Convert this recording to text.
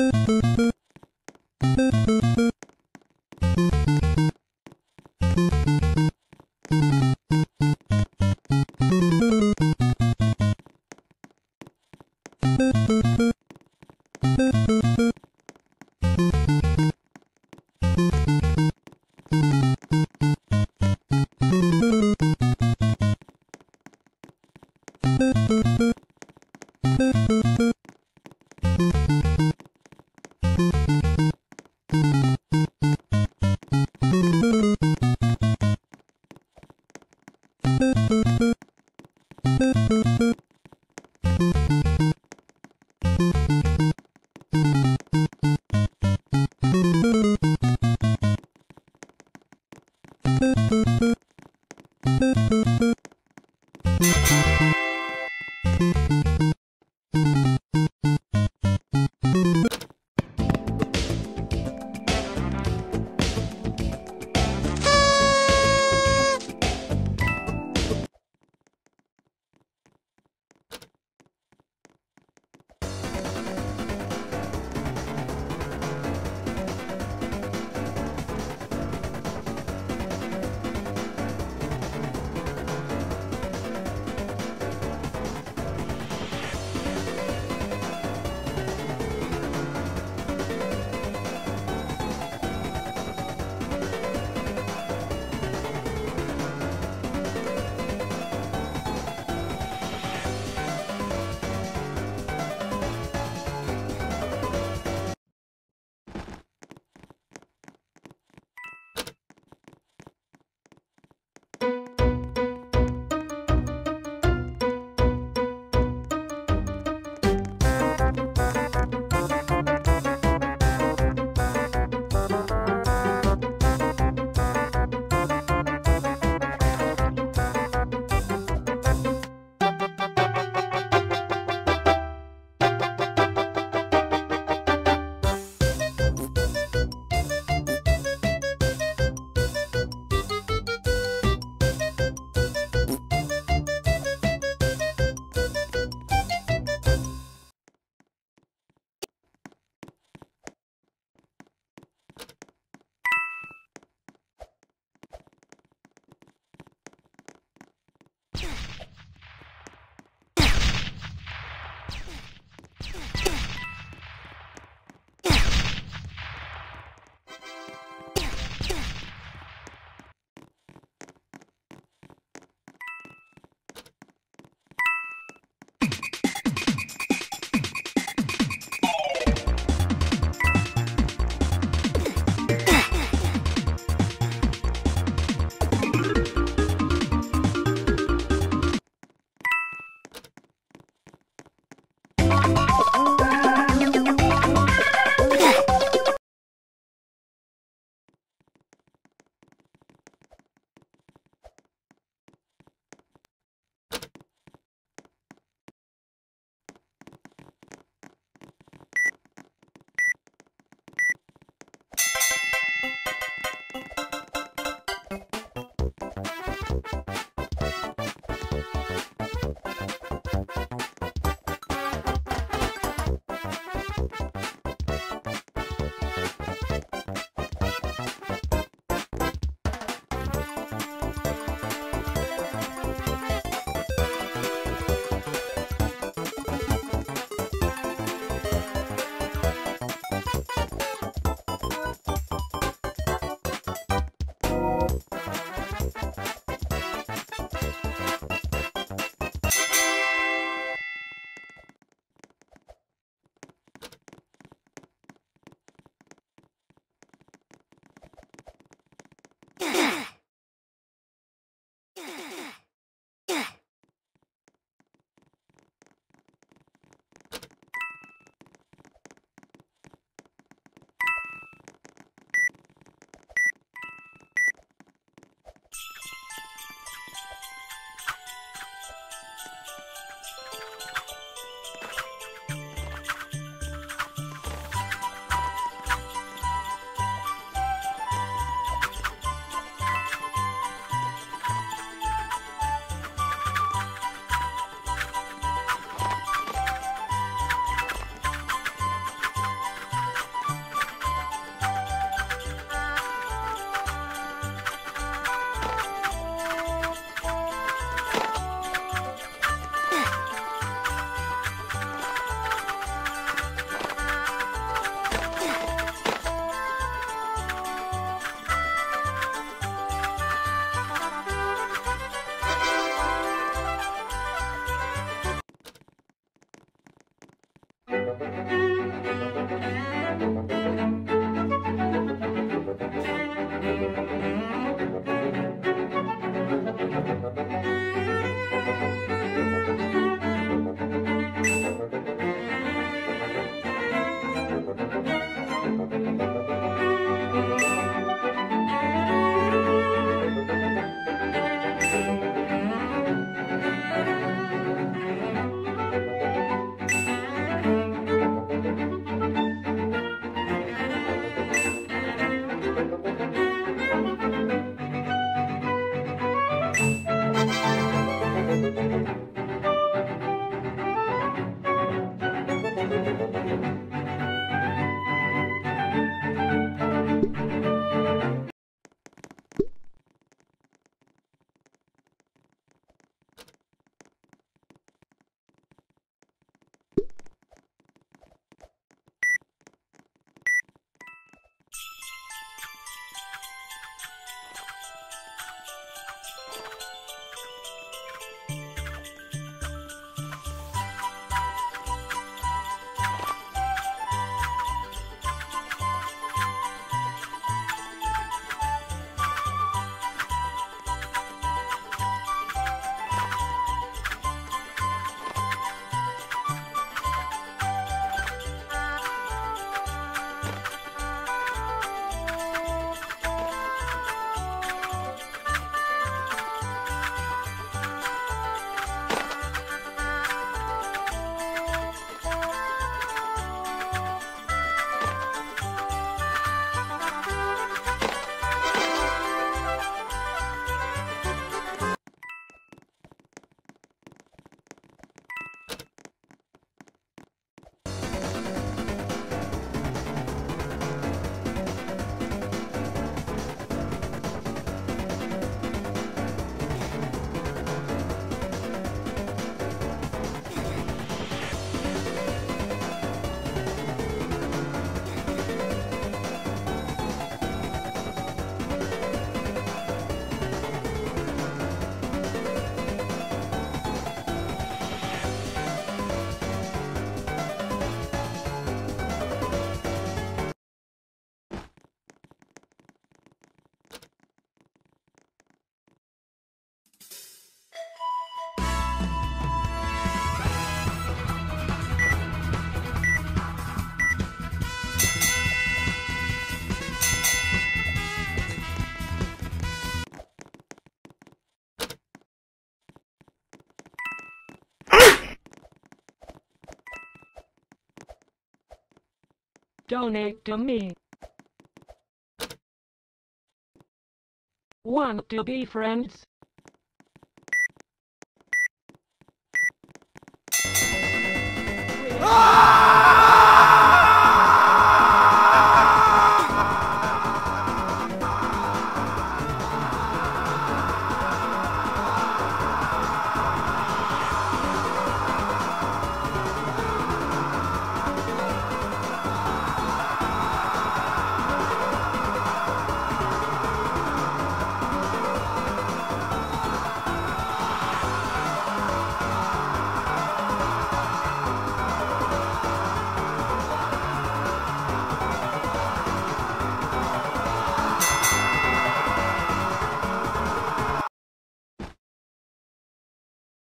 Boop boop. Donate to me. Want to be friends?